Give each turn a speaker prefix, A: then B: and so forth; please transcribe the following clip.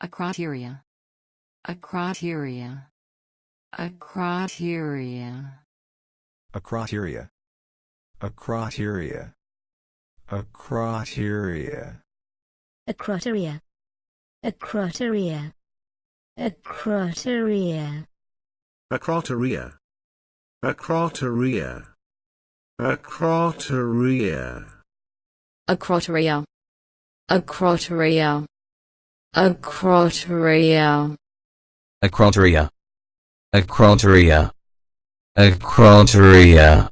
A: Acroteria. Acroteria. Acroteria.
B: Acroteria. Acroteria. Acroteria.
C: Acroteria. Acroteria. Acroteria.
D: Acroteria. Acroteria. Acroteria.
A: Acroteria. Acroteria. Acroteria.
E: Acroteria. Acroteria. Acroteria.